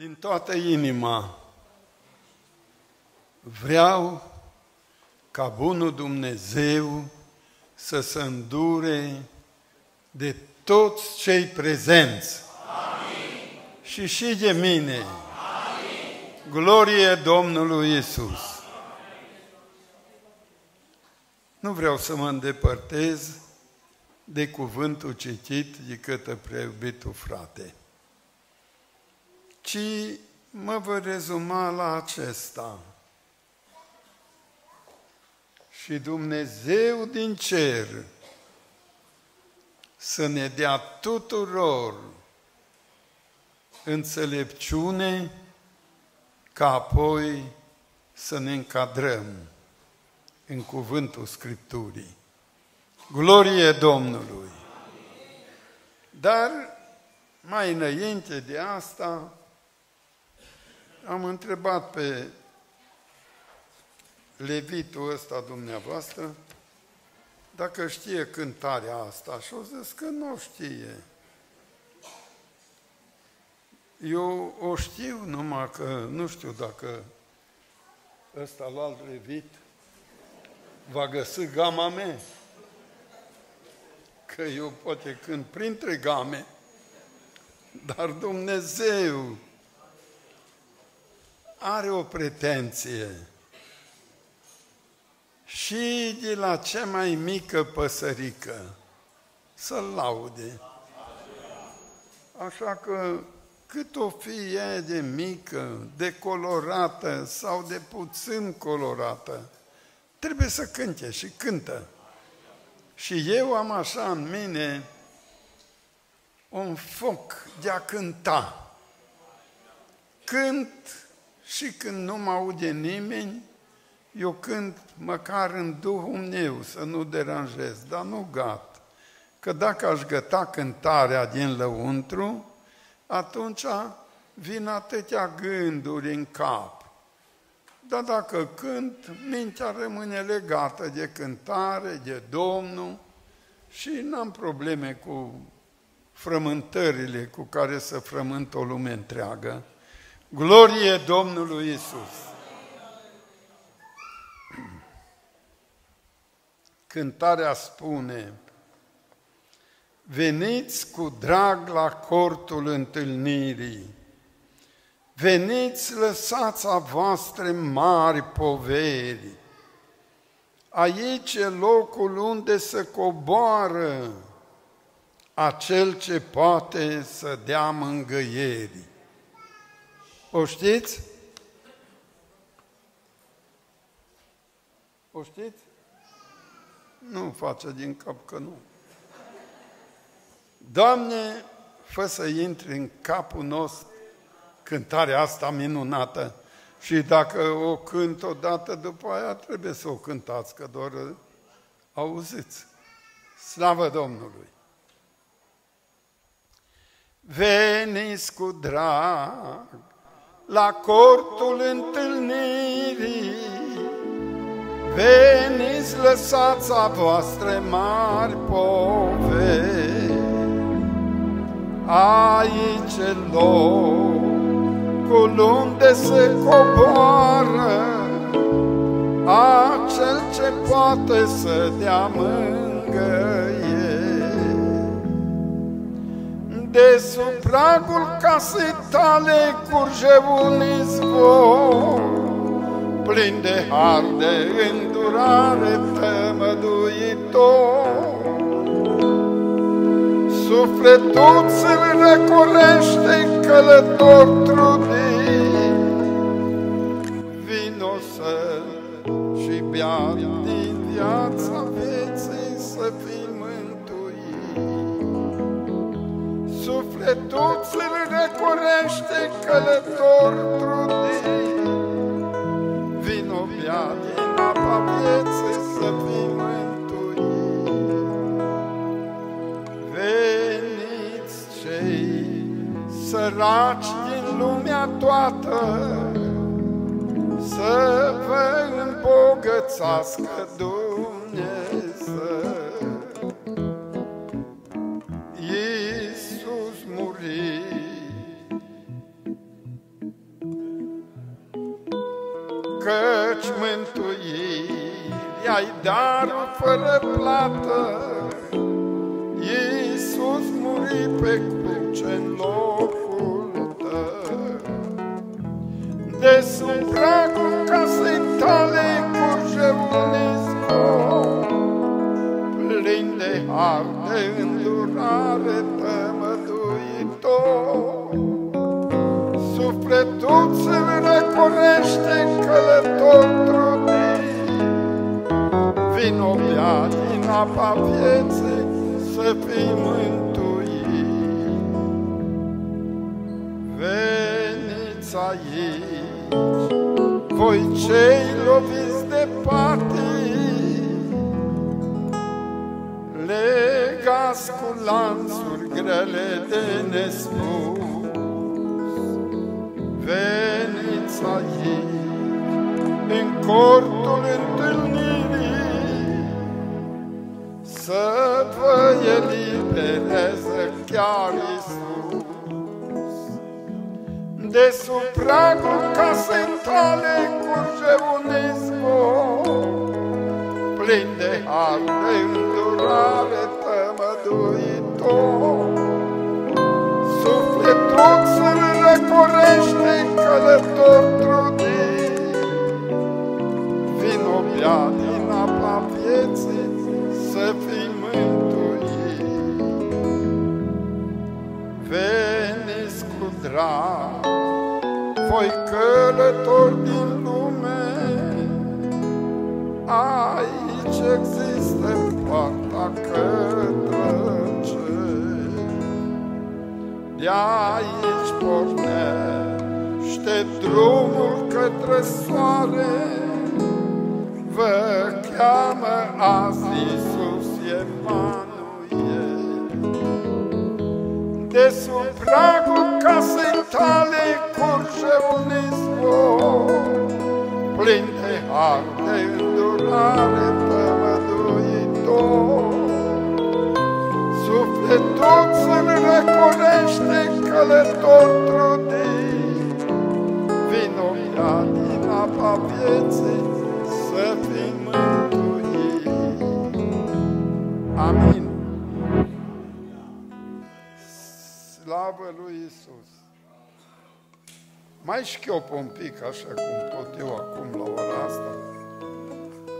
Din toată inima vreau ca bunul Dumnezeu să se îndure de toți cei prezenți. Amin. Și și de mine. Amin. Glorie Domnului Isus. Nu vreau să mă îndepărtez de cuvântul citit de către preiubitul frate ci mă voi rezuma la acesta. Și Dumnezeu din cer să ne dea tuturor înțelepciune ca apoi să ne încadrăm în cuvântul Scripturii. Glorie Domnului! Dar mai înainte de asta, am întrebat pe levitul ăsta dumneavoastră dacă știe cântarea asta și o zis că nu știe. Eu o știu numai că nu știu dacă ăsta la alt levit va găsi gama mea. Că eu poate când printre game, dar Dumnezeu are o pretenție și de la cea mai mică păsărică să-l laude. Așa că cât o fi ea de mică, de colorată sau de puțin colorată, trebuie să cânte și cântă. Și eu am așa în mine un foc de a cânta. Cânt și când nu mă aude nimeni, eu cânt măcar în Duhul meu să nu deranjez, dar nu gat. Că dacă aș găta cântarea din lăuntru, atunci vin atâtea gânduri în cap. Dar dacă cânt, mintea rămâne legată de cântare, de Domnul și n-am probleme cu frământările cu care să frământ o lume întreagă. Glorie Domnului Isus. Cântarea spune, Veniți cu drag la cortul întâlnirii, Veniți, lăsați a voastre mari poveri, Aici e locul unde să coboară acel ce poate să dea mângăierii. O știți? O știți? Nu face din cap că nu. Doamne, fă să intri în capul nostru cântarea asta minunată și dacă o cânt odată după aia, trebuie să o cântați, că doar auziți. Slavă Domnului! Veniți cu drag la cortul întâlnirii. Veniți, lăsați a voastre mari poveri, aici e locul unde se coboară. Acel ce poate să dea mângăie de sub pragul casei tale curge un izvor, plin de har de îndurare tămăduitor. Sufletul ți-l răcorește călător trudit, vino să și bea din viața vieții să fii Sufletul ți-l recorește călător trudit. Vino bea din apa vieții să fii mântuit. Veniți cei săraci din lumea toată, să vă îmbogățească Dumnezeu. Căci mântuiri ai darul fără plată. Iisus muri pe cruce în locul tău. De sub pragul casei tale curge un izvor, plin de har, de îndurare tămăduitor. Sufletul se răcorește călător trudit, Vino bea din apa vieții să fii mântuit. Veniți aici, voi cei loviți de patii, legați cu lanțuri grele de nespus. Veniți aici, în cortul întâlnirii, să vă elibereze chiar Iisus. De sub pragul casei tale curge un izvor, plin de har, de îndurare tămăduitor. Sufletul să răcorește călător trudit, Vino bea din apa vieții să fii mântuit. Veniți cu drag, voi călători din lume, Aici există poarta către De aici pornește drumul către soare, Vă cheamă azi Iisus Emanuel. De sub pragul casei tale curge un izvor, Plin de har, de îndurare tămăduitor. Sufletul să-l răcorește călător trudit, Vino bea din apa vieții să fii mântuit. Amin. Slavă lui Isus. Mai șchiop un pic așa cum pot eu acum la ora asta,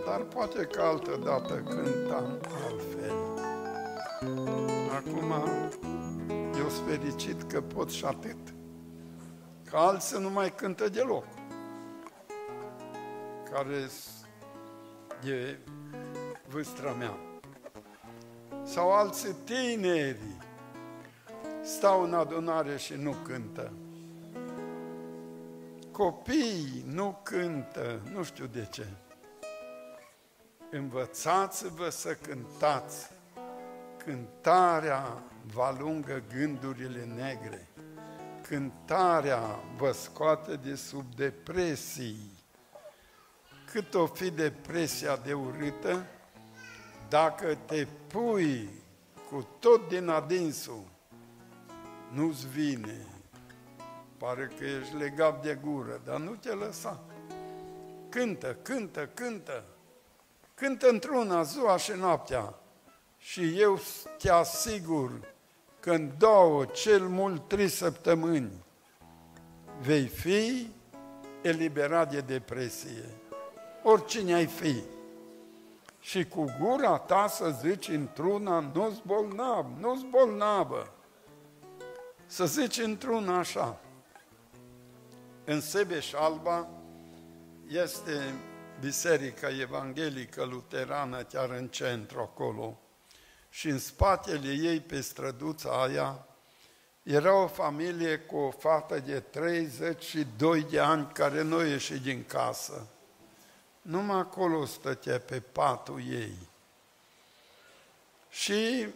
dar poate că altă dată cântam altfel. Acum eu sunt fericit că pot și atât. Că alții nu mai cântă deloc. Care e vâstra mea. Sau alții tineri stau în adunare și nu cântă. Copiii nu cântă, nu știu de ce. Învățați-vă să cântați. Cântarea va lungă gândurile negre. Cântarea vă scoate de sub depresii. Cât o fi depresia de urâtă, dacă te pui cu tot din adinsul, nu-ți vine. Pare că ești legat de gură, dar nu te lăsa. Cântă, cântă, cântă. Cântă într-una ziua și noaptea. Și eu te asigur că în două, cel mult trei săptămâni, vei fi eliberat de depresie. Oricine ai fi. Și cu gura ta să zici într-una, nu-ți bolnav, nu-ți bolnavă. Să zici într-una așa. În Sebeș Alba este Biserica Evanghelică Luterană chiar în centru acolo și în spatele ei, pe străduța aia, era o familie cu o fată de 32 de ani care nu ieși din casă. Numai acolo stătea pe patul ei. Și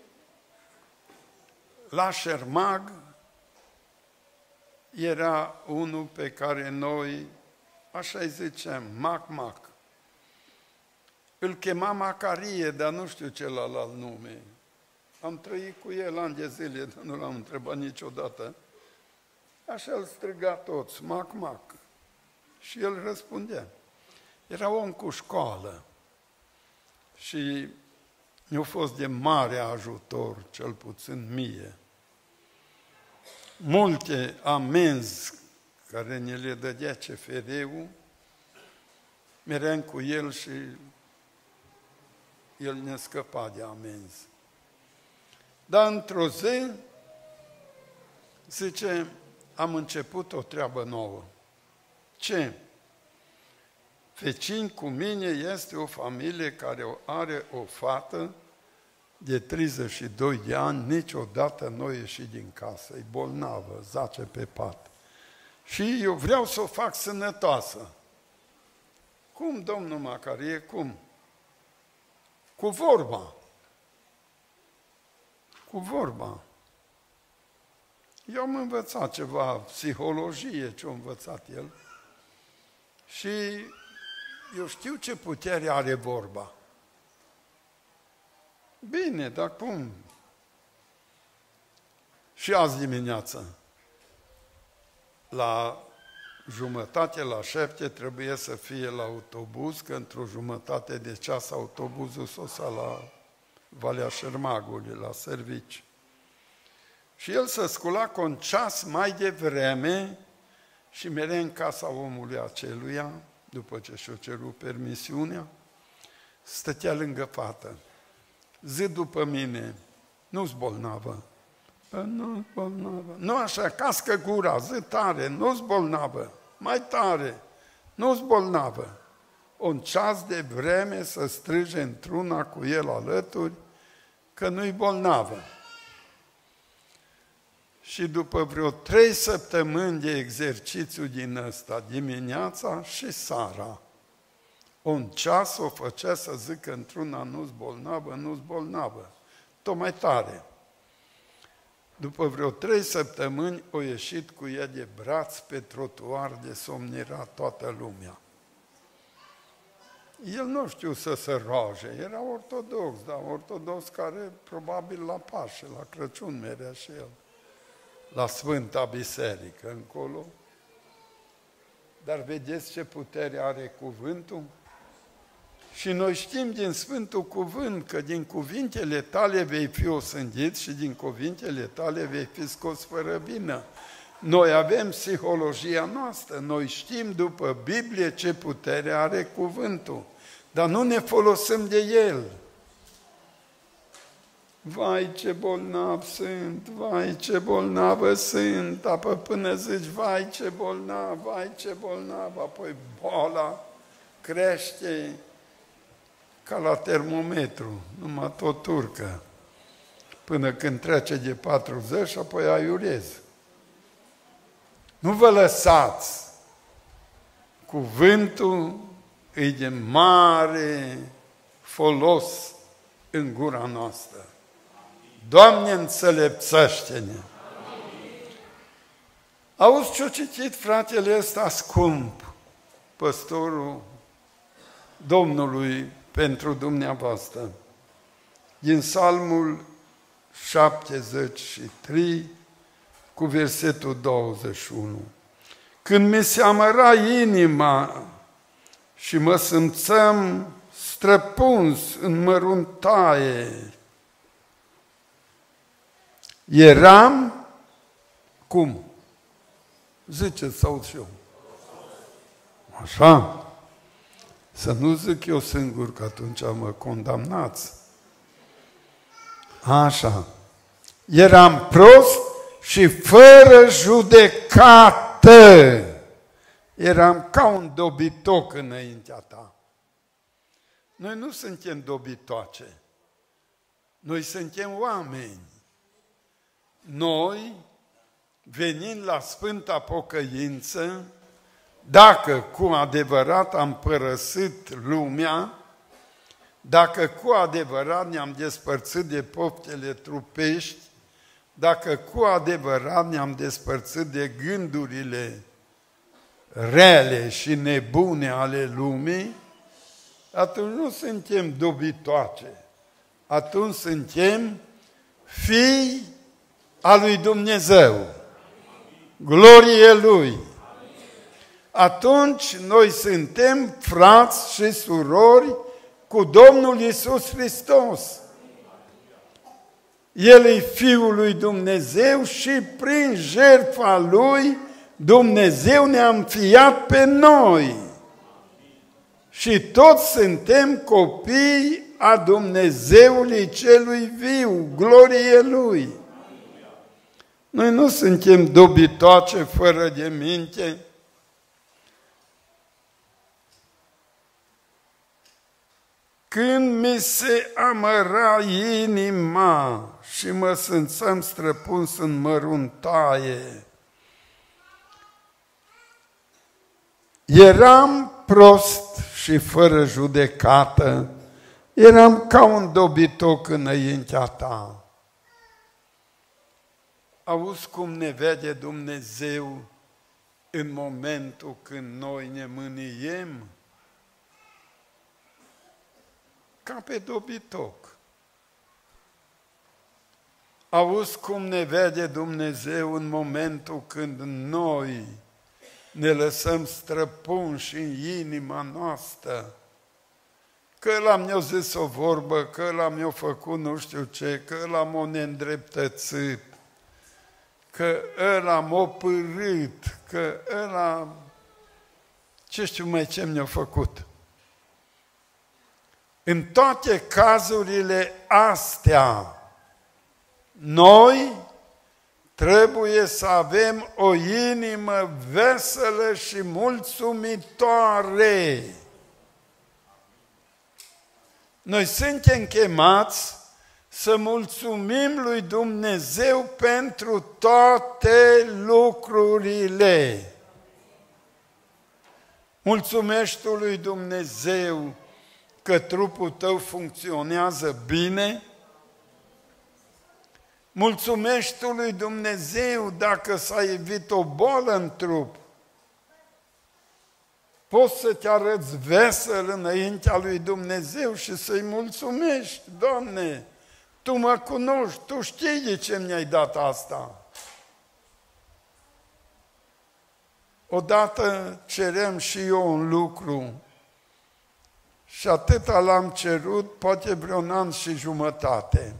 la Șermag era unul pe care noi, așa îi ziceam, Mac-Mac. Îl chema Macarie, dar nu știu celălalt nume. Am trăit cu el ani de zile, dar nu l-am întrebat niciodată. Așa îl striga toți, Mac-Mac. Și el răspundea. Era om cu școală și mi-a fost de mare ajutor, cel puțin mie. Multe amenzi care ne le dădea CFR-ul, meream cu el și el ne scăpa de amenzi. Dar într-o zi, zice, am început o treabă nouă. Ce? Vecin cu mine este o familie care are o fată de 32 de ani, niciodată nu ieși din casă, e bolnavă, zace pe pat. Și eu vreau să o fac sănătoasă. Cum, domnul Macarie, cum? Cu vorba. Cu vorba. Eu am învățat ceva psihologie, ce a învățat el. Și eu știu ce putere are vorba. Bine, dar cum? Și azi dimineață, la jumătate, la șapte, trebuie să fie la autobuz, că într-o jumătate de ceas autobuzul sosa la Valea Șermagului, la servici. Și el se scula cu un ceas mai devreme și mereu în casa omului aceluia, după ce și-o cerut permisiunea, stătea lângă fată. Zi după mine, nu-s bolnavă. Nu bolnavă. Nu așa, cască gura, zi tare, nu-s bolnavă. Mai tare, nu-s bolnavă. Un ceas de vreme să strige într-una cu el alături că nu-i bolnavă. Și după vreo trei săptămâni de exercițiu din ăsta, dimineața și seara, un ceas o făcea să zică într-una nu-s bolnavă, nu-s bolnavă, tot mai tare. După vreo trei săptămâni, o ieșit cu ea de braț pe trotuar de somn era toată lumea. El nu știu să se roage, era ortodox, dar ortodox care probabil la Pașe, la Crăciun merea și el la Sfânta Biserică încolo. Dar vedeți ce putere are cuvântul? Și noi știm din Sfântul Cuvânt că din cuvintele tale vei fi osândit și din cuvintele tale vei fi scos fără vină. Noi avem psihologia noastră, noi știm după Biblie ce putere are cuvântul, dar nu ne folosim de el. Vai ce bolnav sunt, vai ce bolnavă sunt, apă până zici, vai ce bolnav, vai ce bolnav, apoi boala crește ca la termometru, numai tot turcă, până când trece de 40 și apoi aiurez. Nu vă lăsați! Cuvântul îi de mare folos în gura noastră. Doamne, înțelepțește-ne! Auzi ce-a citit fratele ăsta scump, păstorul Domnului pentru dumneavoastră, din Psalmul 73 cu versetul 21. Când mi se amăra inima și mă simțăm străpuns în măruntaie, Eram cum? Ziceți sau și eu. Așa? Să nu zic eu singur că atunci mă condamnați. Așa. Eram prost și fără judecată. Eram ca un dobitoc înaintea ta. Noi nu suntem dobitoace. Noi suntem oameni noi, venind la Sfânta Pocăință, dacă cu adevărat am părăsit lumea, dacă cu adevărat ne-am despărțit de poftele trupești, dacă cu adevărat ne-am despărțit de gândurile rele și nebune ale lumii, atunci nu suntem dobitoace, atunci suntem fii a lui Dumnezeu. Glorie Lui! Atunci noi suntem frați și surori cu Domnul Isus Hristos. El e Fiul lui Dumnezeu și prin jertfa Lui Dumnezeu ne-a înfiat pe noi. Și toți suntem copii a Dumnezeului celui viu, glorie Lui. Noi nu suntem dobitoace fără de minte, Când mi se amăra inima și mă simțeam străpuns în măruntaie, eram prost și fără judecată, eram ca un dobitoc înaintea ta. Auzi cum ne vede Dumnezeu în momentul când noi ne mâniem? Ca pe dobitoc. Auzi cum ne vede Dumnezeu în momentul când noi ne lăsăm străpunși în inima noastră, că l-am ne zis o vorbă, că l-am eu făcut nu știu ce, că l-am o neîndreptățit, că ăla m-a părât, că ăla ce știu mai ce mi-a făcut. În toate cazurile astea, noi trebuie să avem o inimă veselă și mulțumitoare. Noi suntem chemați să mulțumim lui Dumnezeu pentru toate lucrurile. Mulțumești lui Dumnezeu că trupul tău funcționează bine? Mulțumești lui Dumnezeu dacă s-a evit o bolă în trup. Poți să te arăți vesel înaintea lui Dumnezeu și să-i mulțumești. Doamne, Tu mă cunoști, Tu știi de ce mi-ai dat asta. Odată cerem și eu un lucru și atâta l-am cerut, poate vreo un an și jumătate.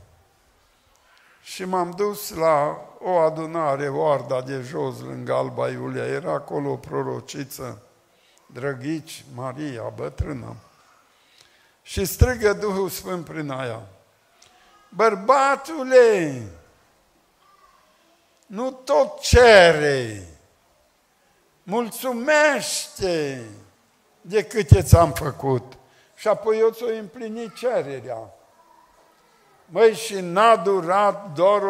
Și m-am dus la o adunare, Oarda de jos, lângă Alba Iulia. Era acolo o prorociță, Drăghici, Maria, bătrână. Și strigă Duhul Sfânt prin aia. Bărbatule, nu tot cere, mulțumește de câte ți-am făcut. Și apoi eu ți-o împlinit cererea. Măi, și n-a durat doar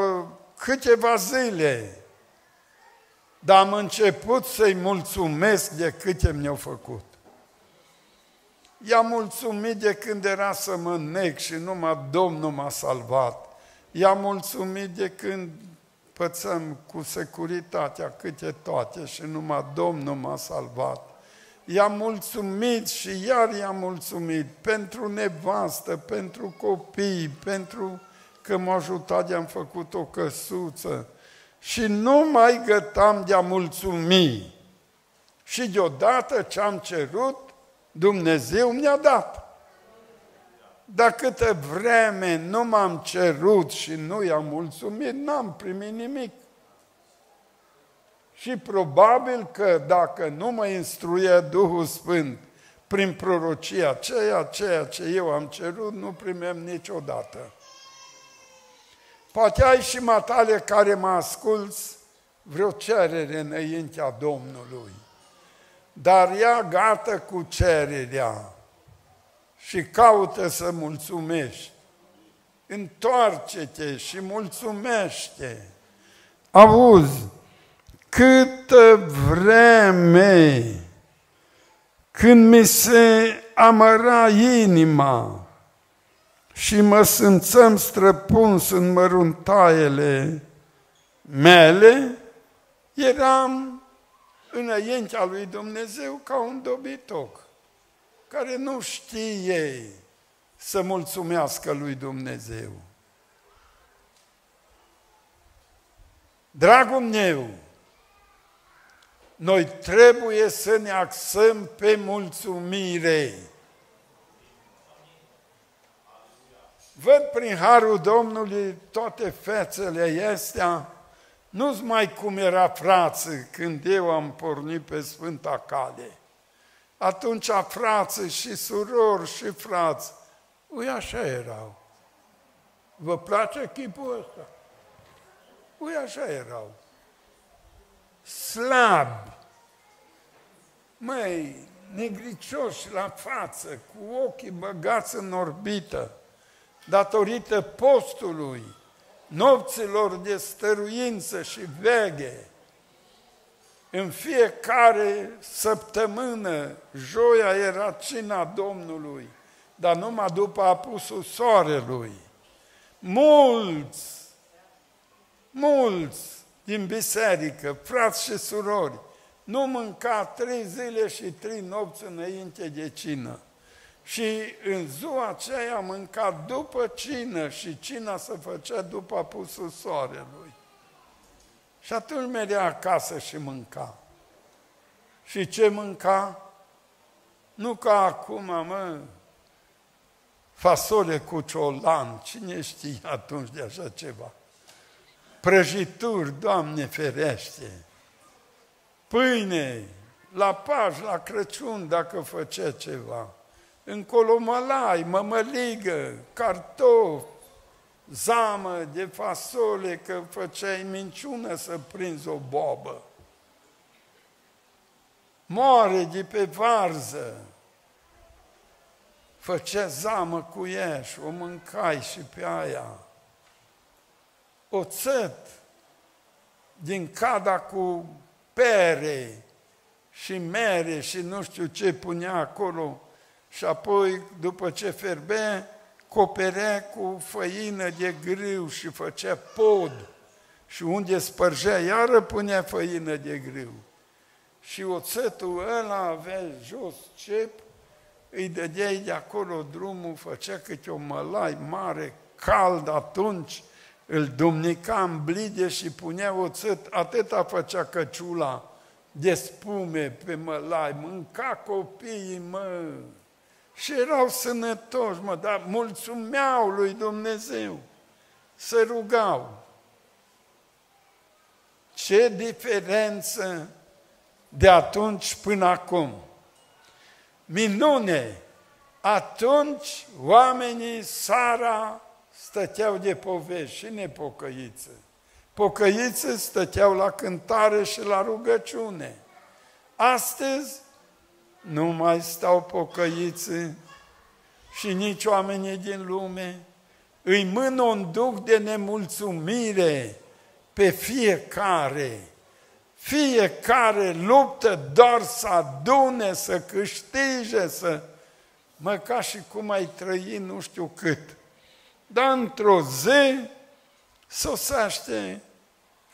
câteva zile, dar am început să-i mulțumesc de câte mi-au făcut. I-am mulțumit de când era să mă nec și numai Domnul m-a salvat. I-am mulțumit de când pățăm cu securitatea câte toate și numai Domnul m-a salvat i-am mulțumit și iar i-am mulțumit pentru nevastă, pentru copii, pentru că m-a ajutat de-am făcut o căsuță și nu mai gătam de-a mulțumi. Și deodată ce am cerut, Dumnezeu mi-a dat. Dar câtă vreme nu m-am cerut și nu i-am mulțumit, n-am primit nimic. Și probabil că dacă nu mă instruie Duhul Sfânt prin prorocia aceea, ceea ce eu am cerut, nu primem niciodată. Poate ai și matale care mă asculți vreo cerere înaintea Domnului. Dar ia gata cu cererea și caută să mulțumești. Întoarce-te și mulțumește. Auzi, câtă vreme când mi se amăra inima și mă simțăm străpuns în măruntaiele mele, eram înaintea lui Dumnezeu ca un dobitoc care nu știe să mulțumească lui Dumnezeu. Dragul meu, Noi trebuie să ne axăm pe mulțumire. Văd prin harul Domnului toate fețele astea, nu-ți mai cum era frață când eu am pornit pe Sfânta Cale. Atunci frață și surori și frați, ui așa erau. Vă place chipul ăsta? Ui așa erau. Slabi. Măi, negricioși la față, cu ochii băgați în orbită, datorită postului, nopților de stăruință și veghe, în fiecare săptămână, joia era cina Domnului, dar numai după apusul soarelui. Mulți, mulți din biserică, frați și surori, nu mânca trei zile și trei nopți înainte de cină. Și în ziua aceea mânca după cină și cina se făcea după apusul soarelui. Și atunci merea acasă și mânca. Și ce mânca? Nu ca acum, mă, fasole cu ciolan, cine știe atunci de așa ceva. Prăjituri, Doamne ferește, pâine, la Paș, la Crăciun, dacă făcea ceva, în colomălai, mămăligă, cartofi, zamă de fasole, că făceai minciună să prinzi o bobă. Moare de pe varză, făcea zamă cu ea și o mâncai și pe aia. Oțet din cada cu pere și mere și nu știu ce punea acolo și apoi, după ce ferbea, coperea cu făină de grâu și făcea pod. Și unde spărgea, iară punea făină de grâu. Și oțetul ăla avea jos cep, îi dădeai de acolo drumul, făcea câte o mălai mare, cald atunci, îl dumnica în blide și punea oțet, atâta făcea căciula de spume pe mălai, mânca copiii, mă, și erau sănătoși, mă, dar mulțumeau lui Dumnezeu, să rugau. Ce diferență de atunci până acum! Minune! Atunci oamenii, Sara, stăteau de povești și nepocăiță. Pocăiță stăteau la cântare și la rugăciune. Astăzi nu mai stau pocăiți și nici oamenii din lume, îi mână un duc de nemulțumire pe fiecare. Fiecare luptă doar să adune, să câștige, să... Mă, ca și cum ai trăi nu știu cât. Dar într-o zi sosește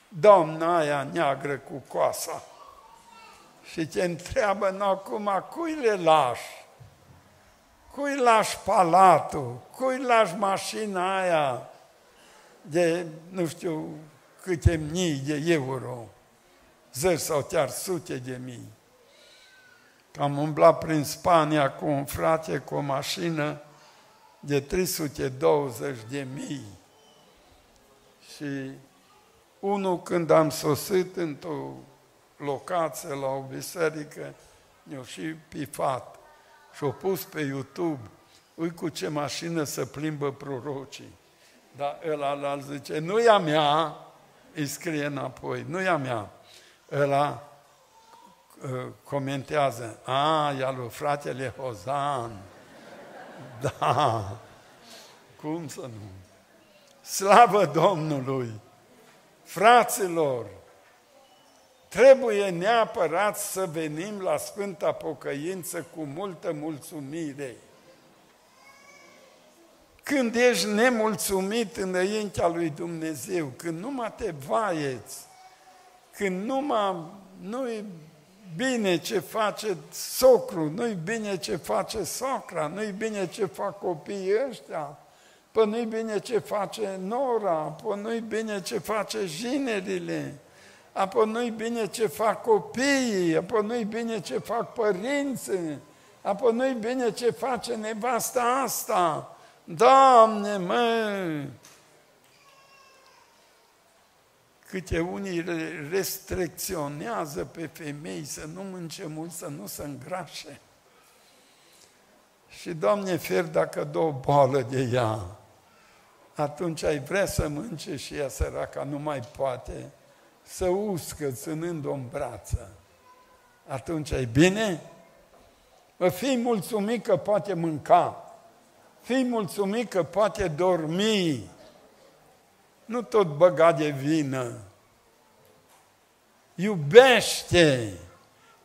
doamna aia neagră cu coasa și te întreabă în acum, cui le lași? Cui lași palatul? Cui lași mașina aia de nu știu câte mii de euro? Zeci sau chiar sute de mii. Am umblat prin Spania cu un frate cu o mașină de 320 de mii. Și unul când am sosit într-o locație la o biserică, ne-au și pifat și au pus pe YouTube, ui cu ce mașină să plimbă prorocii. Dar ăla la zice, nu e a mea, îi scrie înapoi, nu e a mea. Ăla uh, comentează, a, e al lui fratele Hozan. Da, cum să nu? Slavă Domnului! Fraților, Trebuie neapărat să venim la Sfânta Pocăință cu multă mulțumire. Când ești nemulțumit înaintea lui Dumnezeu, când nu mai te vaieți, când nu mai nu-i bine ce face socru, nu-i bine ce face socra, nu-i bine ce fac copiii ăștia, pă nu-i bine ce face nora, pă nu-i bine ce face jinerile, apoi nu-i bine ce fac copiii, apoi nu-i bine ce fac părinții, apoi nu-i bine ce face nevasta asta. Doamne, mă! Câte unii restricționează pe femei să nu mânce mult, să nu se îngrașe. Și, Doamne, fer dacă dă o boală de ea, atunci ai vrea să mânce și ea săraca nu mai poate să uscă ținând-o în brață. Atunci ai bine? Mă fii mulțumit că poate mânca. Fii mulțumit că poate dormi. Nu tot băga de vină. Iubește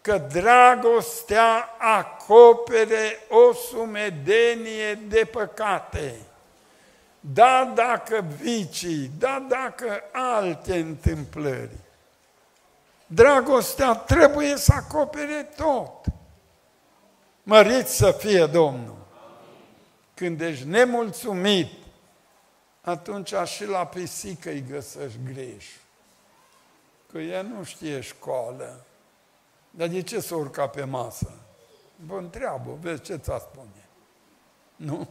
că dragostea acopere o sumedenie de păcate. Da, dacă vicii, da, dacă alte întâmplări. Dragostea trebuie să acopere tot. Mărit să fie Domnul. Când ești nemulțumit, atunci și la pisică îi găsești greș. Că ea nu știe școală. Dar de ce să urca pe masă? Vă întreabă, vezi ce ți-a spune. Nu?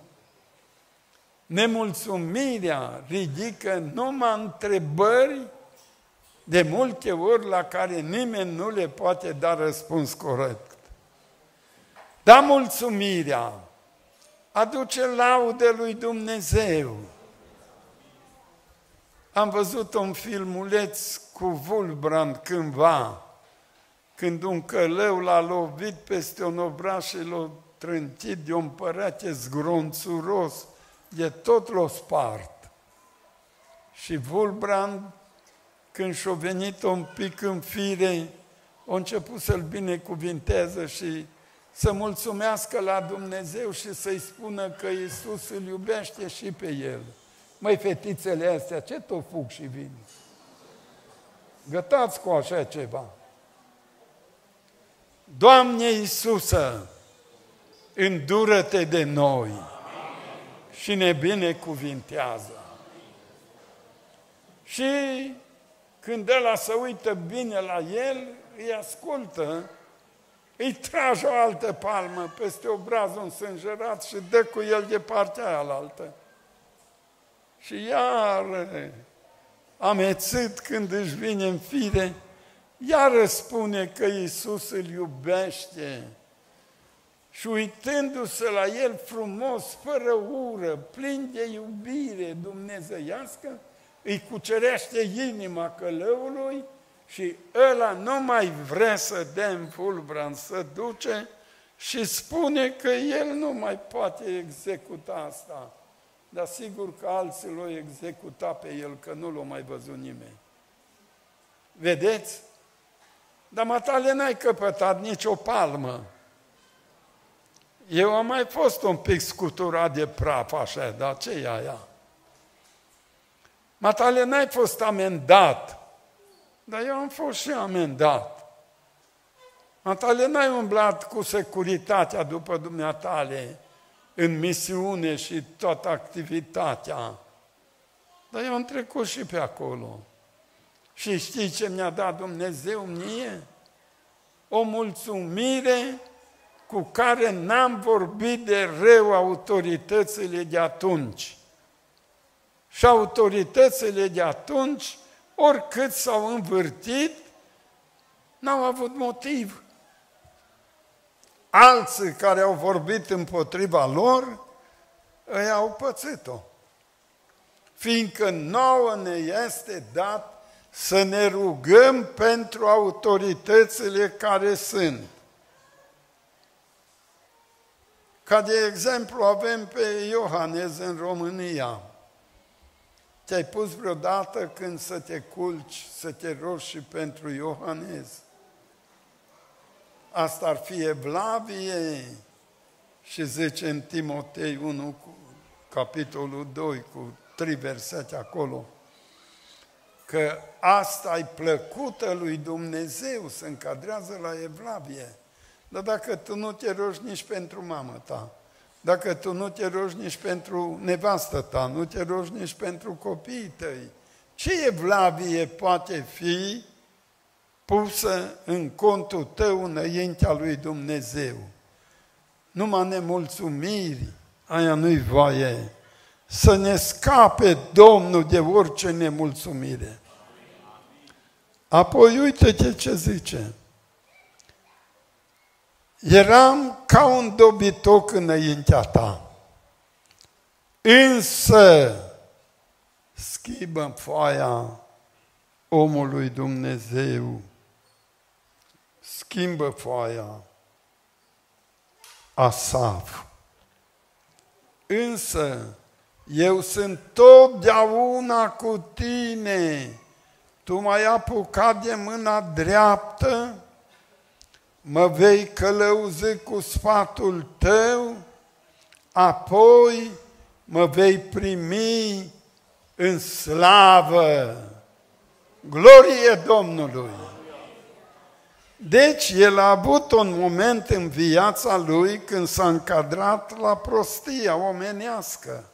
Nemulțumirea ridică numai întrebări de multe ori la care nimeni nu le poate da răspuns corect. Dar mulțumirea aduce laude lui Dumnezeu. Am văzut un filmuleț cu Vulbrand cândva, când un călău l-a lovit peste un obraș și l-a trântit de un părate zgronțuros, de tot l-a spart. Și Vulbrand, când și-a venit un pic în fire, a început să-l binecuvinteze și să mulțumească la Dumnezeu și să-i spună că Iisus îl iubește și pe el. Măi, fetițele astea, ce tot fug și vin? Gătați cu așa ceva. Doamne Iisusă, îndură-te de noi și ne binecuvintează. Și când ăla se uită bine la el, îi ascultă, îi trage o altă palmă peste obrazul însângerat și dă cu el de partea aia altă. Și iar amețit când își vine în fire, iar spune că Iisus îl iubește. Și uitându-se la el frumos, fără ură, plin de iubire dumnezeiască, îi cucerește inima călăului și ăla nu mai vrea să dea în fulbran, să duce și spune că el nu mai poate executa asta. Dar sigur că alții l-au executa pe el, că nu l-a mai văzut nimeni. Vedeți? Dar matale n-ai căpătat nicio palmă. Eu am mai fost un pic scuturat de praf, așa, dar ce e aia? Matale n-ai fost amendat, dar eu am fost și amendat. Matale n-ai umblat cu securitatea după dumneatale în misiune și toată activitatea. Dar eu am trecut și pe acolo. Și știi ce mi-a dat Dumnezeu mie? O mulțumire cu care n-am vorbit de rău autoritățile de atunci. Și autoritățile de atunci, oricât s-au învârtit, n-au avut motiv. Alții care au vorbit împotriva lor, îi au pățit-o. Fiindcă nouă ne este dat să ne rugăm pentru autoritățile care sunt. Ca de exemplu avem pe Iohanez în România. Te-ai pus vreodată când să te culci, să te rogi și pentru Iohanez? Asta ar fi Evlavie și zice în Timotei 1, cu, capitolul 2, cu trei versete acolo că asta e plăcută lui Dumnezeu, se încadrează la Evlavie. Dar dacă tu nu te rogi nici pentru mamă ta, dacă tu nu te rogi nici pentru nevastă ta, nu te rogi nici pentru copiii tăi, ce evlavie poate fi pusă în contul tău înaintea lui Dumnezeu. Numai nemulțumiri, aia nu-i voie. Să ne scape Domnul de orice nemulțumire. Apoi uite-te ce zice. Eram ca un dobitoc înaintea ta. Însă, schimbă foaia omului Dumnezeu, schimbă foaia Asaf. Însă, eu sunt totdeauna cu tine. Tu m-ai apucat de mâna dreaptă, mă vei călăuzi cu sfatul tău, apoi mă vei primi în slavă. Glorie Domnului! Deci, el a avut un moment în viața lui când s-a încadrat la prostia omenească,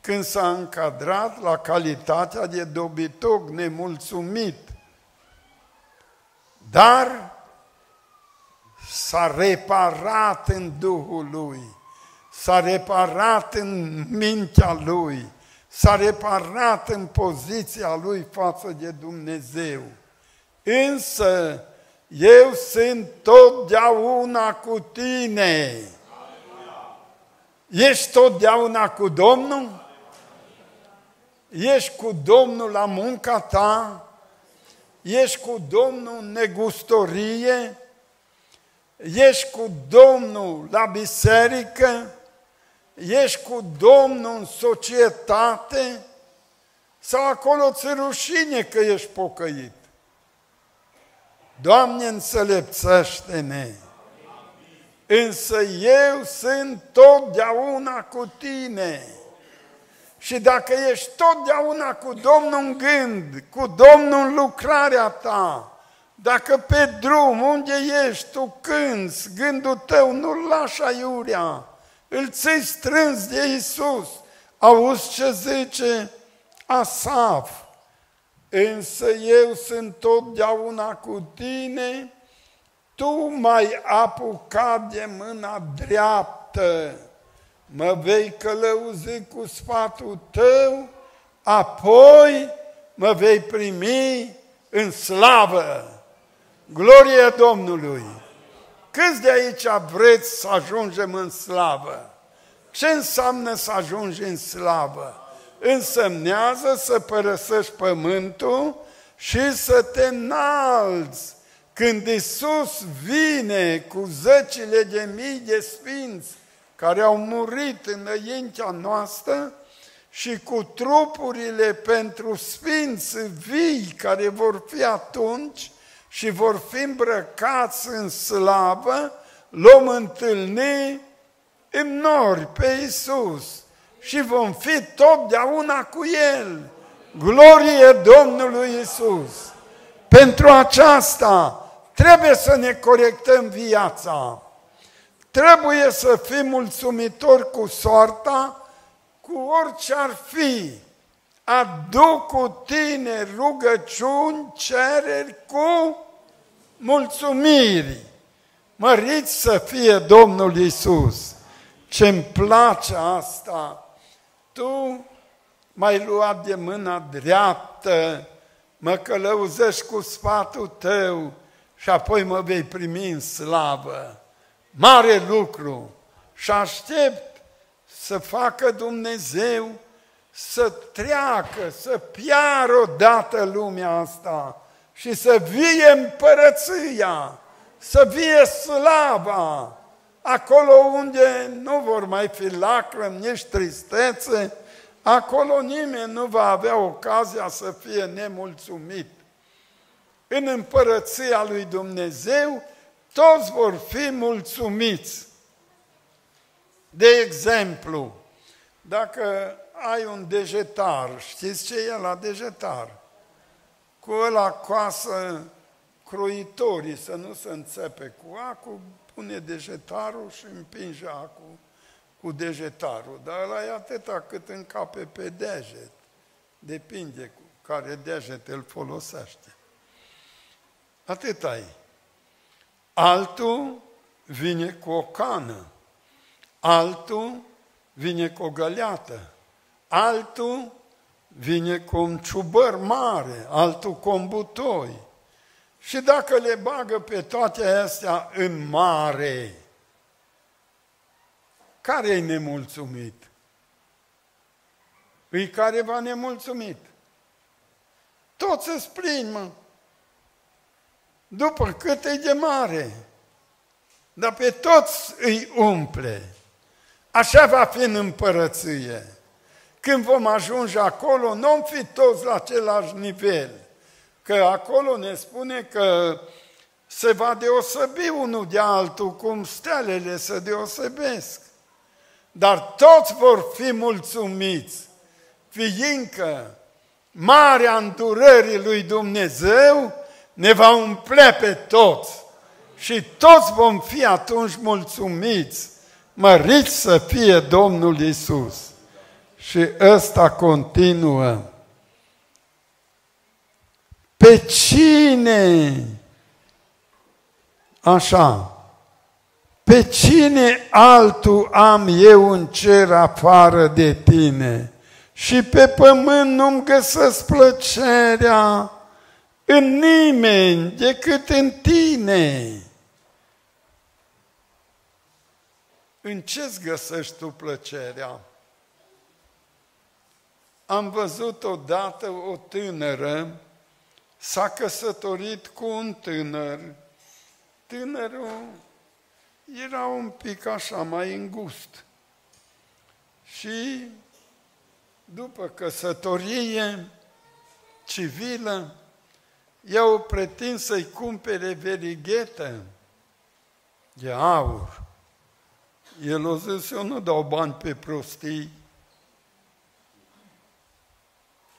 când s-a încadrat la calitatea de dobitoc nemulțumit. Dar s-a reparat în Duhul lui, s-a reparat în mintea lui, s-a reparat în poziția lui față de Dumnezeu. Însă, eu sunt totdeauna cu tine. Ești totdeauna cu Domnul? Ești cu Domnul la munca ta? Ești cu Domnul în negustorie? Ești cu Domnul la biserică? Ești cu Domnul în societate? Sau acolo ți rușine că ești pocăit? Doamne, înțelepțește-ne! Însă eu sunt totdeauna cu tine. Și dacă ești totdeauna cu Domnul în gând, cu Domnul în lucrarea ta, dacă pe drum unde ești tu cânți, gândul tău nu-l lași aiurea, îl ții strâns de Isus. Auzi ce zice Asaf? Însă eu sunt totdeauna cu tine, tu m-ai apucat de mâna dreaptă, mă vei călăuzi cu sfatul tău, apoi mă vei primi în slavă. Glorie Domnului! Câți de aici vreți să ajungem în slavă? Ce înseamnă să ajungi în slavă? Însemnează să părăsești pământul și să te înalți. Când Isus vine cu zecile de mii de sfinți care au murit înaintea noastră și cu trupurile pentru sfinți vii care vor fi atunci, și vor fi îmbrăcați în slavă, luăm întâlni în nori pe Iisus și vom fi totdeauna cu El. Glorie Domnului Iisus! Pentru aceasta trebuie să ne corectăm viața. Trebuie să fim mulțumitori cu soarta, cu orice ar fi. Aduc cu tine rugăciuni, cereri cu mulțumiri. Măriți să fie Domnul Isus. Ce-mi place asta. Tu m-ai luat de mâna dreaptă, mă călăuzești cu sfatul tău și apoi mă vei primi în slavă. Mare lucru! Și aștept să facă Dumnezeu să treacă, să piară odată lumea asta și să vie împărăția, să vie slava, acolo unde nu vor mai fi lacrimi, nici tristețe, acolo nimeni nu va avea ocazia să fie nemulțumit. În împărăția lui Dumnezeu, toți vor fi mulțumiți. De exemplu, dacă ai un dejetar, știți ce e la dejetar? cu ăla coasă croitorii să nu se înțepe cu acu, pune degetarul și împinge acu cu degetarul. Dar ăla e atâta cât încape pe deget. Depinde cu care deget îl folosește. Atât ai. Altul vine cu o cană, altul vine cu o găleată, altul vine cu un ciubăr mare, altul cu un butoi. Și dacă le bagă pe toate astea în mare, care e nemulțumit? Îi careva nemulțumit. Toți îți plini, mă. După cât e de mare. Dar pe toți îi umple. Așa va fi în împărăție. Când vom ajunge acolo, nu vom fi toți la același nivel. Că acolo ne spune că se va deosebi unul de altul, cum stelele se deosebesc. Dar toți vor fi mulțumiți, fiindcă marea îndurării lui Dumnezeu ne va umple pe toți și toți vom fi atunci mulțumiți, măriți să fie Domnul Isus. Și ăsta continuă. Pe cine? Așa. Pe cine altul am eu în cer afară de tine? Și pe pământ nu-mi găsesc plăcerea în nimeni decât în tine. În ce-ți găsești tu plăcerea? Am văzut odată o tânără, s-a căsătorit cu un tânăr. Tânărul era un pic așa mai îngust. Și după căsătorie civilă, i-au pretins să-i cumpere verighetă de aur. El a zis, eu nu dau bani pe prostii,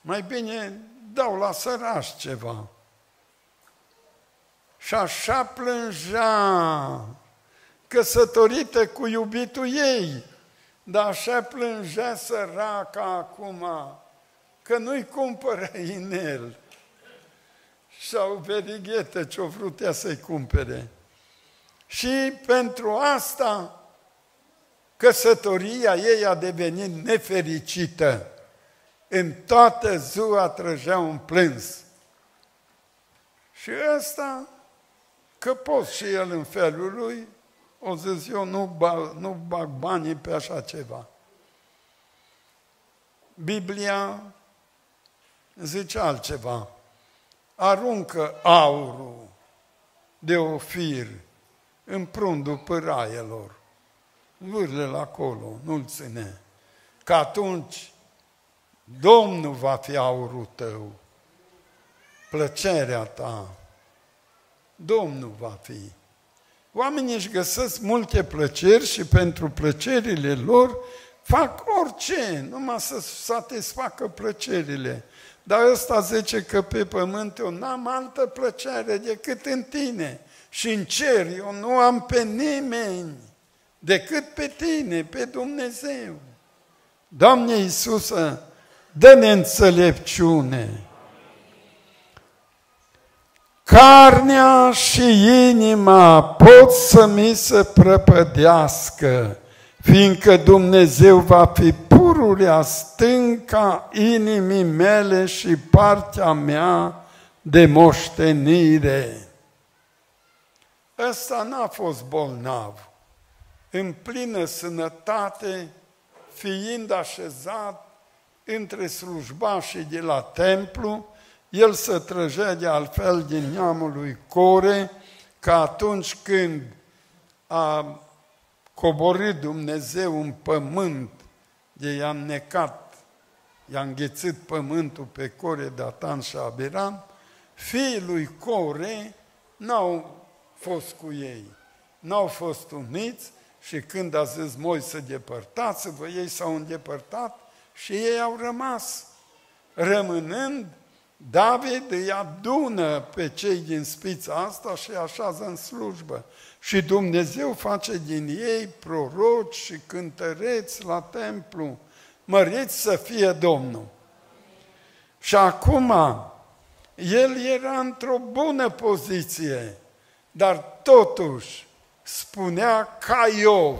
mai bine dau la săraș ceva. Și așa plângea, căsătorită cu iubitul ei, dar așa plângea săraca acum, că nu-i cumpără inel sau verighetă ce-o vrut să-i cumpere. Și pentru asta căsătoria ei a devenit nefericită. În toată ziua trăgea un plâns. Și ăsta, că pot și el în felul lui, o zis eu nu bag, nu bag banii pe așa ceva. Biblia zice altceva. Aruncă aurul de ofir în prundul păraielor. Vârle-l acolo, nu-l ține. Că atunci Domnul va fi aurul tău, plăcerea ta. Domnul va fi. Oamenii își găsesc multe plăceri și pentru plăcerile lor fac orice, numai să satisfacă plăcerile. Dar ăsta zice că pe pământ eu n-am altă plăcere decât în tine. Și în cer eu nu am pe nimeni decât pe tine, pe Dumnezeu. Doamne Iisusă, dă-ne înțelepciune. Carnea și inima pot să mi se prăpădească, fiindcă Dumnezeu va fi pururea stânca inimii mele și partea mea de moștenire. Ăsta n-a fost bolnav. În plină sănătate, fiind așezat între slujbașii de la templu, el se trăgea de altfel din neamul lui Core, că atunci când a coborât Dumnezeu în pământ, de i-a necat, i-a înghețit pământul pe Core, Datan și Abiram, fiii lui Core n-au fost cu ei, n-au fost uniți și când a zis Moise depărtați-vă, ei s-au îndepărtat și ei au rămas. Rămânând, David îi adună pe cei din spița asta și așează în slujbă. Și Dumnezeu face din ei proroci și cântăreți la templu. Măriți să fie Domnul. Și acum, El era într-o bună poziție, dar totuși spunea ca Iov.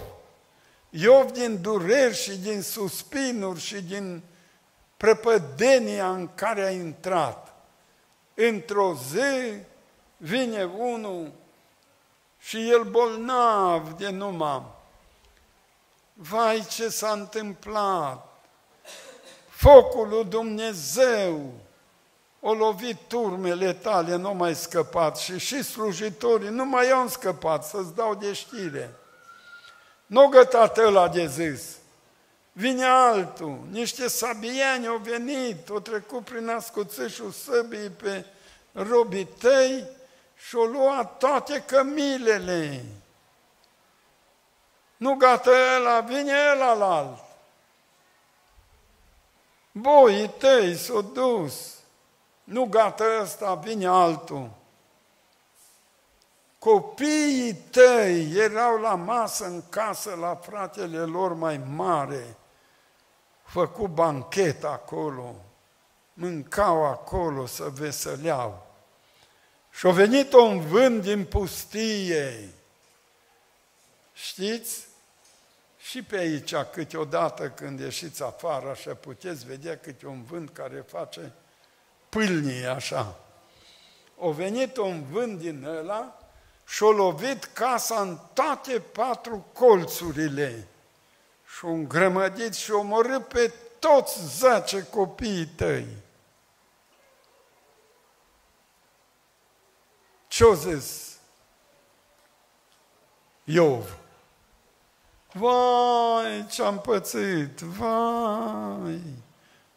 Iov din dureri și din suspinuri și din prăpădenia în care a intrat. Într-o zi vine unul și el bolnav de numai. Vai ce s-a întâmplat! Focul lui Dumnezeu o lovit turmele tale, nu mai scăpat și și slujitorii nu mai au scăpat, să-ți dau de știre. Nu gătat ăla de zis, vine altul, niște sabieni au venit, au trecut prin ascuțișul săbii pe robii tăi și au luat toate cămilele. Nu gata ăla, vine ăla la alt. Boii tăi s-au dus, nu gata ăsta, vine altul. Copiii tăi erau la masă în casă la fratele lor mai mare, făcut banchet acolo, mâncau acolo să veseleau. Și a venit un vânt din pustie. Știți? Și pe aici, câteodată când ieșiți afară, așa puteți vedea câte un vânt care face pâlnie așa. O venit un vânt din ăla și o lovit casa în toate patru colțurile și o îngrămădit și o omorât pe toți zece copiii tăi. Ce-o zis? Iov. Vai, ce-am pățit, vai!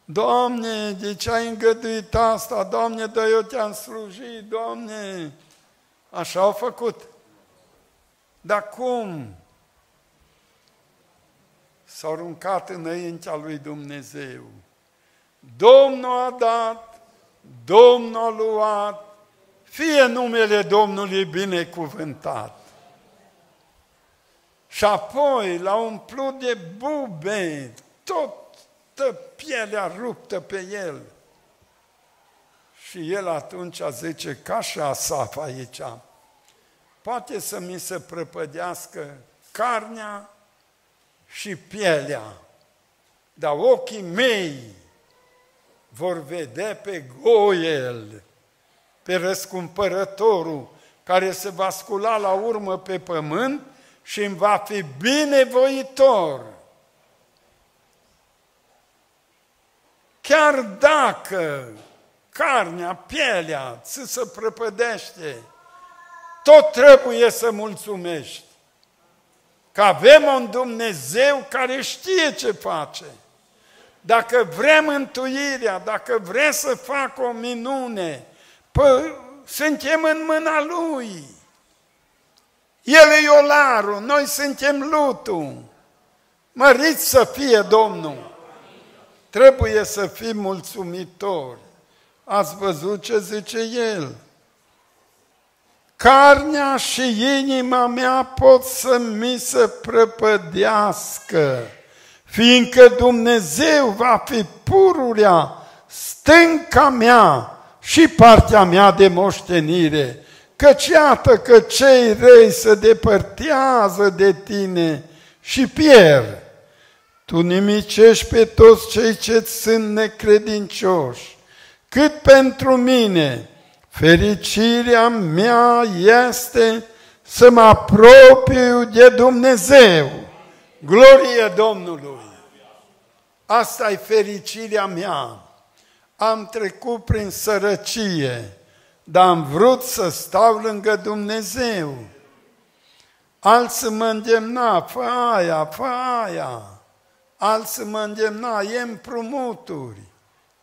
Doamne, de ce ai îngăduit asta? Doamne, dar eu te-am slujit, Doamne! Așa au făcut. Dar cum? S-au aruncat înaintea lui Dumnezeu. Domnul a dat, Domnul a luat, fie numele Domnului binecuvântat. Și apoi l-a umplut de bube, tot stă pielea ruptă pe el. Și el atunci zice, ca și Asaf aici, poate să mi se prăpădească carnea și pielea, dar ochii mei vor vedea pe Goel, pe răscumpărătorul, care se va scula la urmă pe pământ și îmi va fi binevoitor. Chiar dacă carnea, pielea ți se prăpădește, tot trebuie să mulțumești. Că avem un Dumnezeu care știe ce face. Dacă vrem mântuirea, dacă vrea să facă o minune, pă, suntem în mâna Lui. El e olarul, noi suntem lutul. Măriți să fie Domnul! Trebuie să fim mulțumitori. Ați văzut ce zice el? Carnea și inima mea pot să mi se prăpădească, fiindcă Dumnezeu va fi pururea stânca mea și partea mea de moștenire. Căci iată că cei răi se depărtează de tine și pierd. Tu nimicești pe toți cei ce sunt necredincioși. Cât pentru mine, fericirea mea este să mă apropiu de Dumnezeu. Glorie Domnului! Asta e fericirea mea. Am trecut prin sărăcie, dar am vrut să stau lângă Dumnezeu. Alții mă îndemna, fă aia, fă aia alții mă îndemna, e împrumuturi.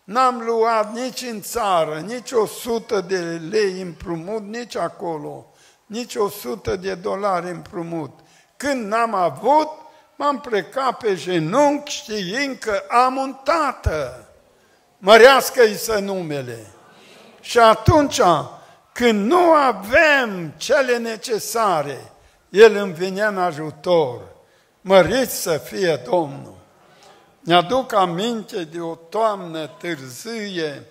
N-am luat nici în țară, nici o sută de lei împrumut, nici acolo, nici o sută de dolari împrumut. Când n-am avut, m-am plecat pe genunchi știind că am un tată. Mărească-i să numele. Și atunci, când nu avem cele necesare, El îmi vine în ajutor. Măriți să fie Domnul! Mi-aduc aminte de o toamnă târzie,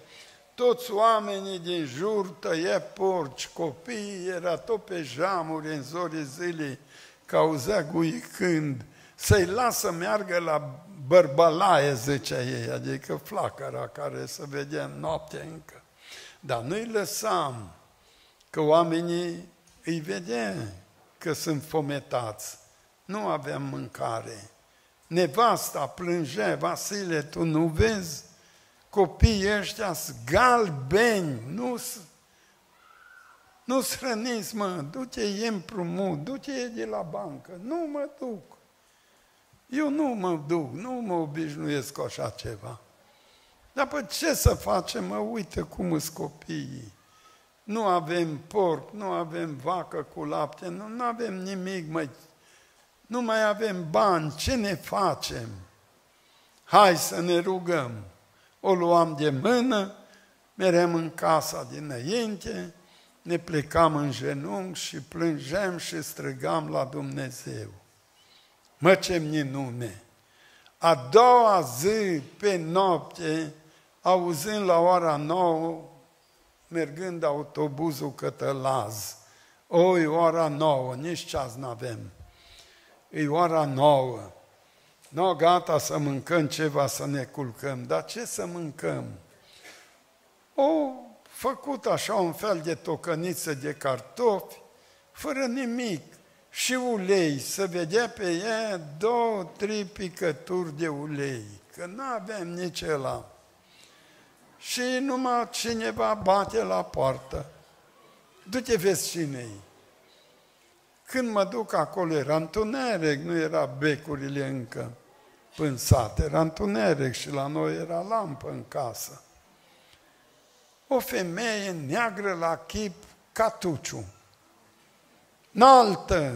toți oamenii din jur tăie porci, copiii era tot pe jamuri în zorii zilei, că auzea guicând, să-i lasă meargă la bărbălaie, zicea ei, adică flacăra care se vedea noaptea încă. Dar nu-i lăsam, că oamenii îi vedea că sunt fometați. Nu aveam mâncare. Nevasta plângea, Vasile, tu nu vezi? Copiii ăștia sunt galbeni, nu nu srăniți, mă, du-te, e împrumut, du-te de la bancă. Nu mă duc. Eu nu mă duc, nu mă obișnuiesc cu așa ceva. Dar pe ce să facem, mă, uite cum sunt copiii. Nu avem porc, nu avem vacă cu lapte, nu, nu avem nimic, măi. Nu mai avem bani, ce ne facem? Hai să ne rugăm. O luam de mână, merem în casa dinainte, ne plecam în genunchi și plângeam și strigam la Dumnezeu. Mă, ce minune! A doua zi, pe noapte, auzind la ora nouă, mergând autobuzul către Laz. O, e ora nouă, nici ceas n-avem. E ora nouă. Nu, gata să mâncăm ceva, să ne culcăm. Dar ce să mâncăm? O, făcut așa un fel de tocăniță de cartofi, fără nimic, și ulei, să vedea pe ea două, trei picături de ulei, că nu avem nici ăla. Și numai cineva bate la poartă. Du-te vezi cine -i. Când mă duc acolo era întuneric, nu era becurile încă pânsate, era întuneric și la noi era lampă în casă. O femeie neagră la chip ca tuciu înaltă,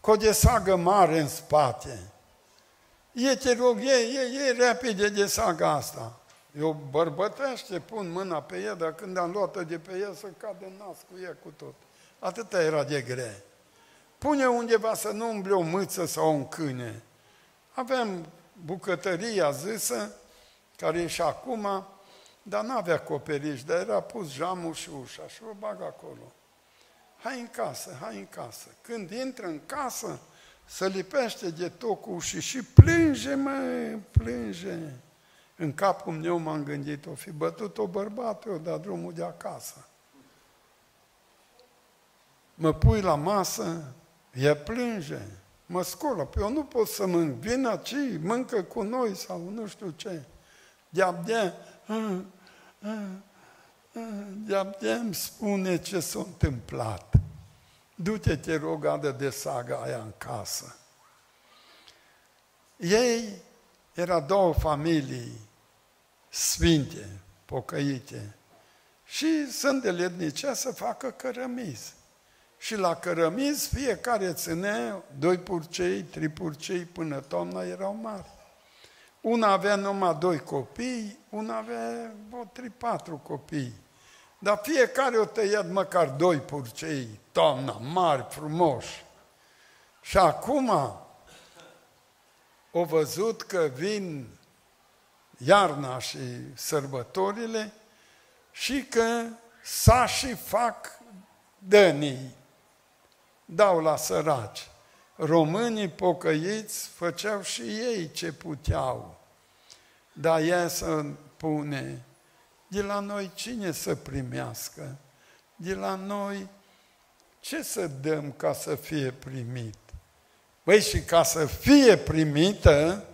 cu o desagă mare în spate. E, te rog, e, e, e repede de saga asta. Eu bărbătește, pun mâna pe ea, dar când am luat-o de pe ea, să cadă nas cu ea cu tot. Atâta era de grea. Pune undeva să nu umble o mâță sau un câine. Avem bucătăria zisă, care e și acum, dar nu avea acoperiș, dar era pus jamul și ușa și o bag acolo hai în casă, hai în casă. Când intră în casă, se lipește de tocul și și plânge, mă, plânge. În capul meu m-am gândit, o fi bătut-o bărbatul, o da drumul de acasă. Mă pui la masă, ea plânge, mă scolă, pe eu nu pot să mânc, vin aici, mâncă cu noi sau nu știu ce. De-abia, de-abia îmi spune ce s-a întâmplat. Du-te, te rog, adă de saga aia în casă. Ei era două familii sfinte, pocăite, și sunt de lednicea să facă cărămizi. Și la cărămizi fiecare ține doi purcei, trei purcei, până toamna erau mari. Una avea numai doi copii, una avea o, trei, patru copii. Dar fiecare o tăiat măcar doi purcei, toamna, mari, frumoși. Și acum o văzut că vin iarna și sărbătorile și că sașii fac dănii, dau la săraci. Românii pocăiți făceau și ei ce puteau. Dar ea să pune de la noi cine să primească? De la noi ce să dăm ca să fie primit? Băi, și ca să fie primită,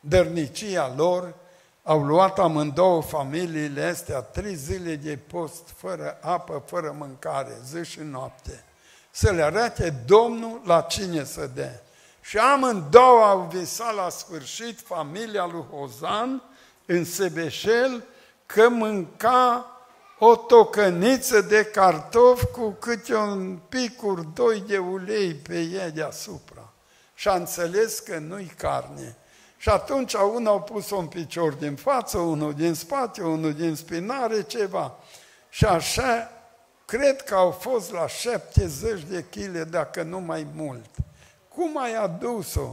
dărnicia lor, au luat amândouă familiile astea trei zile de post, fără apă, fără mâncare, zi și noapte. Să le arate Domnul la cine să dea. Și amândouă au visat la sfârșit familia lui Hozan în Sebeșel, că mânca o tocăniță de cartofi cu câte un picur, doi de ulei pe ea deasupra. Și a înțeles că nu-i carne. Și atunci unul au pus un picior din față, unul din spate, unul din spinare, ceva. Și așa, cred că au fost la 70 de chile, dacă nu mai mult. Cum ai adus-o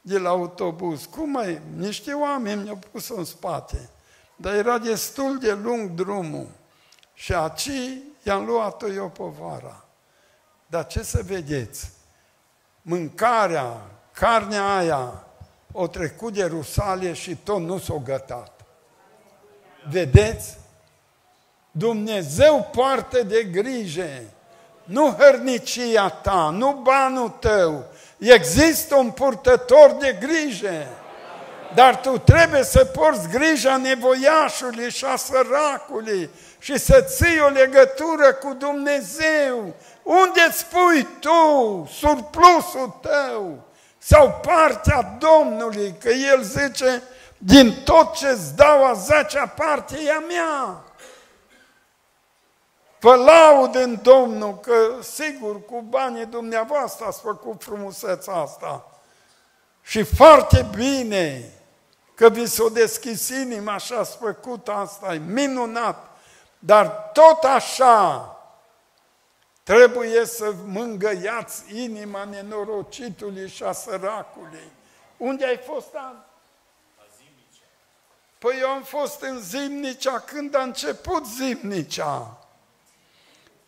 de la autobuz? Cum ai... Niște oameni mi-au pus-o în spate. dar era destul de lung drumul. Și aici i-am luat-o eu povara. Dar ce să vedeți? Mâncarea, carnea aia, o trecut de Rusalie și tot nu s-o gătat. Vedeți? Dumnezeu poartă de grijă. Nu hărnicia ta, nu banul tău. Există un purtător de grijă. Dar tu trebuie să porți grija nevoiașului și a săracului și să ții o legătură cu Dumnezeu. Unde îți pui tu surplusul tău sau partea Domnului? Că El zice, din tot ce-ți dau a zecea parte e a mea. Vă laud în Domnul că, sigur, cu banii dumneavoastră ați făcut frumusețea asta. Și foarte bine că vi s-o deschis inima și ați făcut asta, e minunat. Dar tot așa trebuie să mângăiați inima nenorocitului și a săracului. Unde ai fost, An? Păi eu am fost în Zimnicea când a început Zimnicea.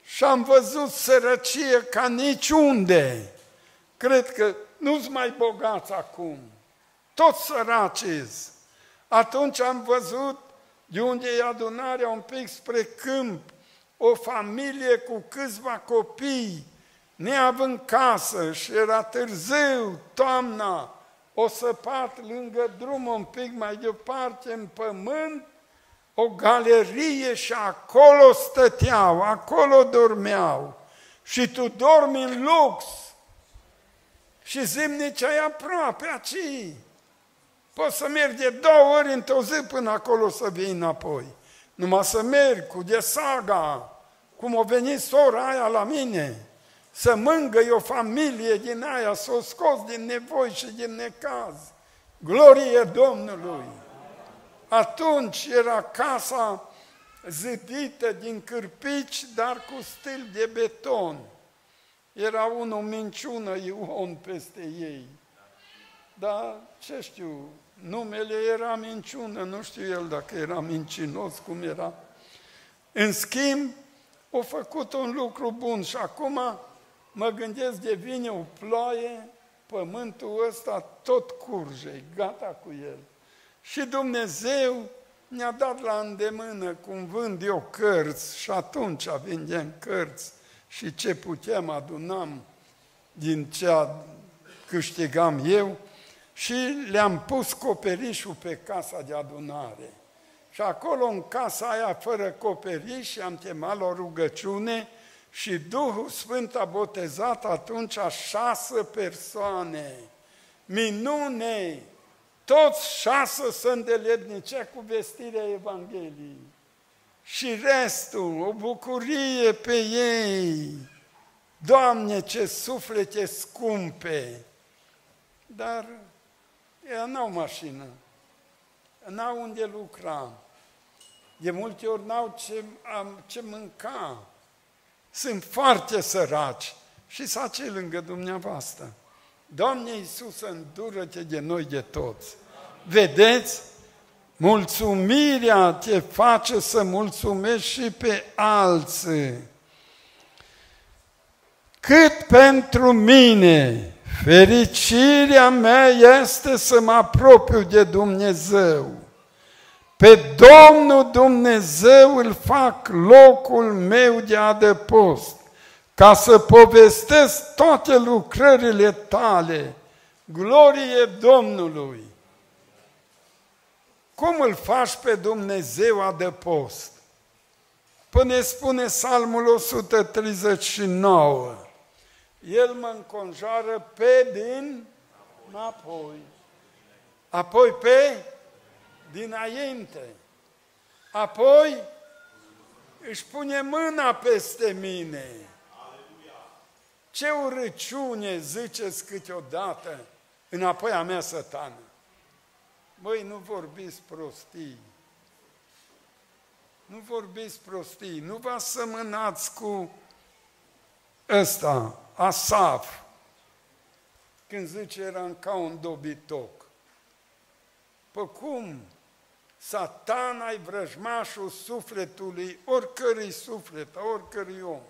Și am văzut sărăcie ca niciunde. Cred că nu-s mai bogați acum. Toți săraci Atunci am văzut de unde e adunarea un pic spre câmp, o familie cu câțiva copii, neavând casă și era târziu, toamna, o săpat lângă drum un pic mai departe în pământ, o galerie și acolo stăteau, acolo dormeau. Și tu dormi în lux și zimnicea e aproape aici. Poți să mergi de două ori într-o zi până acolo să vii înapoi. Numai să mergi cu de saga, cum a venit sora aia la mine, să mângăi o familie din aia, să o scoți din nevoi și din necaz. Glorie Domnului! Atunci era casa zidită din cârpici, dar cu stil de beton. Era unul minciună Ion peste ei. Dar, ce știu, numele era minciună, nu știu el dacă era mincinos, cum era. În schimb, au făcut un lucru bun și acum mă gândesc de vine o ploaie, pământul ăsta tot curge, gata cu el. Și Dumnezeu ne-a dat la îndemână cum vând eu cărți și atunci vindeam cărți și ce puteam adunam din ce câștigam eu și le-am pus coperișul pe casa de adunare. Și acolo, în casa aia, fără coperiș, am chemat la o rugăciune și Duhul Sfânt a botezat atunci șase persoane. Minune! Toți șase sunt de lednice cu vestirea Evangheliei. Și restul, o bucurie pe ei. Doamne, ce suflete scumpe! Dar ei n-au mașină, n-au unde lucra, de multe ori n-au ce, am, ce mânca, sunt foarte săraci și să ce lângă dumneavoastră. Doamne Iisus, îndură-te de noi de toți. Vedeți? Mulțumirea te face să mulțumești și pe alții. Cât pentru mine, fericirea mea este să mă apropiu de Dumnezeu. Pe Domnul Dumnezeu îl fac locul meu de adăpost ca să povestesc toate lucrările tale. Glorie Domnului! Cum îl faci pe Dumnezeu adăpost? Până spune Psalmul 139. El mă înconjoară pe din înapoi. Apoi pe dinainte. Apoi își pune mâna peste mine. Ce urăciune ziceți câteodată înapoi a mea sătană. Băi, nu vorbiți prostii. Nu vorbiți prostii. Nu vă asemănați cu ăsta, Asaf, când zice era ca un dobitoc. Pă cum? Satana e vrăjmașul sufletului, oricărui suflet, oricărui om.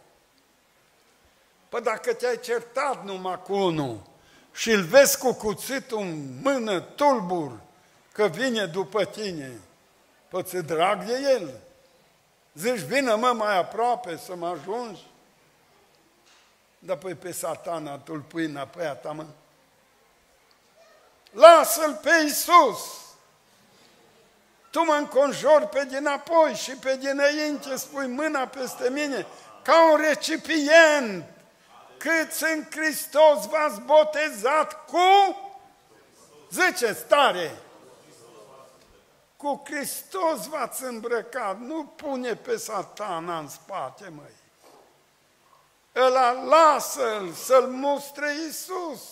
Păi dacă te-ai certat numai cu unul și îl vezi cu cuțitul în mână tulbur că vine după tine, păi ți drag de el. Zici, vină mă mai aproape să mă ajungi. Dar păi pe satana tu îl pui înapoi a ta, mă. Lasă-l pe Iisus. Tu mă înconjori pe dinapoi și pe dinainte spui mâna peste mine ca un recipient. Câți în Hristos v-ați botezat cu? Zice stare. Cu Hristos v-ați îmbrăcat, nu pune pe satana în spate, măi. Ăla lasă-l să-l mustre Iisus.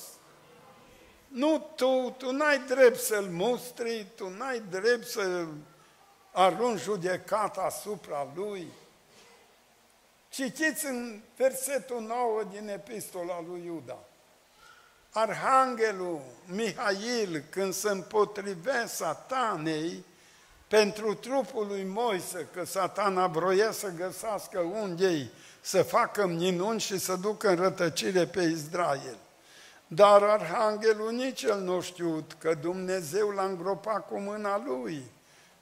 Nu tu, tu n-ai drept să-l mustri, tu n-ai drept să arunci judecat asupra lui. Citiți în versetul 9 din epistola lui Iuda. Arhanghelul Mihail, când se împotrivea satanei pentru trupul lui Moise, că satana vroia să găsească unghei, să facă minuni și să ducă în rătăcire pe Israel. Dar arhanghelul nici el nu știut că Dumnezeu l-a îngropat cu mâna lui.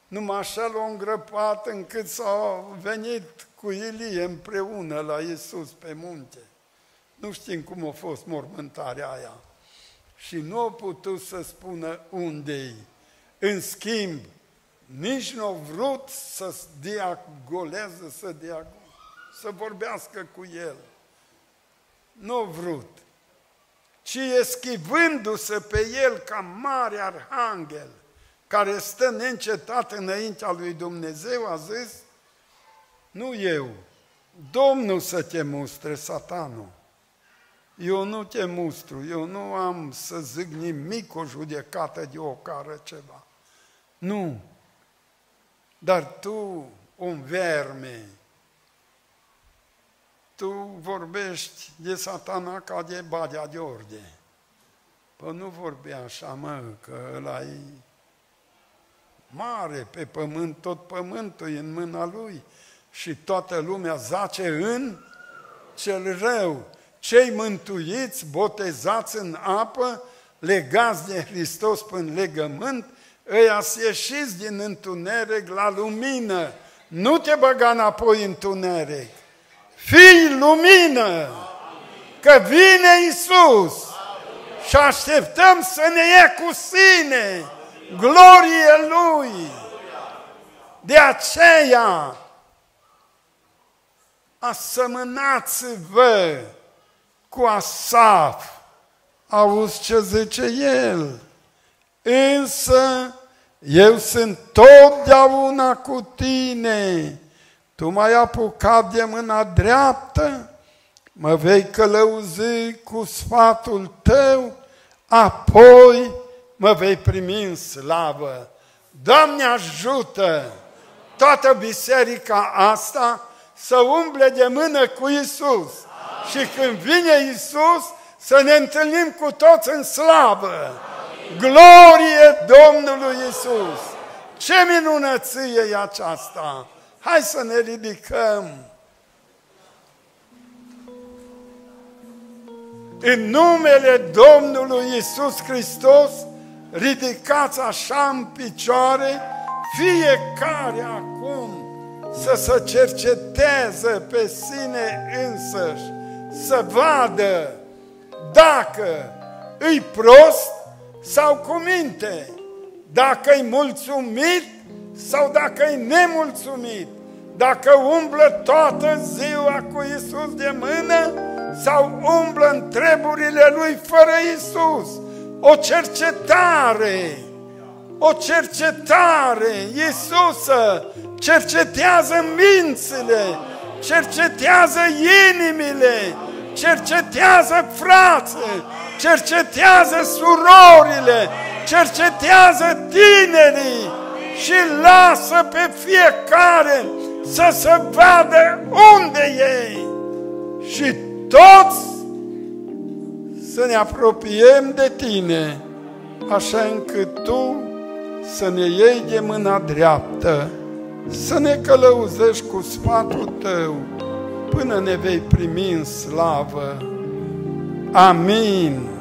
Numai așa l-a îngrăpat încât s-a venit cu Ilie împreună la Iisus pe munte. Nu știm cum a fost mormântarea aia. Și nu a putut să spună unde În schimb, nici nu a vrut să diagoleze, să, diag... să vorbească cu el. Nu a vrut ci eschivându-se pe el ca mare arhanghel, care stă neîncetat înaintea lui Dumnezeu, a zis, nu eu, Domnul să te mustre, satanul. Eu nu te mustru, eu nu am să zic nimic o judecată de o cară ceva. Nu. Dar tu, un verme, tu vorbești de satana ca de badea de orde. Păi nu vorbi așa, mă, că ăla e mare pe pământ, tot pământul e în mâna lui și toată lumea zace în cel rău. Cei mântuiți, botezați în apă, legați de Hristos până legământ, ăia ieșiți din întuneric la lumină. Nu te băga înapoi în întuneric fii lumină, că vine Isus și așteptăm să ne ia cu sine glorie Lui. De aceea, asemănați-vă cu Asaf. Auzi ce zice el? Însă eu sunt totdeauna cu tine tu m-ai apucat de mâna dreaptă, mă vei călăuzi cu sfatul tău, apoi mă vei primi în slavă. Doamne ajută toată biserica asta să umble de mână cu Isus. Și când vine Isus, să ne întâlnim cu toți în slavă. Glorie Domnului Isus! Ce minunăție e aceasta! Hai să ne ridicăm. În numele Domnului Isus Hristos, ridicați așa în picioare, fiecare acum să se cerceteze pe sine însăși, să vadă dacă îi prost sau cu minte, dacă îi mulțumit sau dacă îi nemulțumit dacă umblă toată ziua cu Isus de mână sau umblă în treburile lui fără Isus. O cercetare, o cercetare, Iisus cercetează mințile, cercetează inimile, cercetează frații, cercetează surorile, cercetează tinerii și lasă pe fiecare să se vadă unde e și toți să ne apropiem de tine, așa încât tu să ne iei de mâna dreaptă, să ne călăuzești cu sfatul Tău, până ne vei primi în slavă. Amin.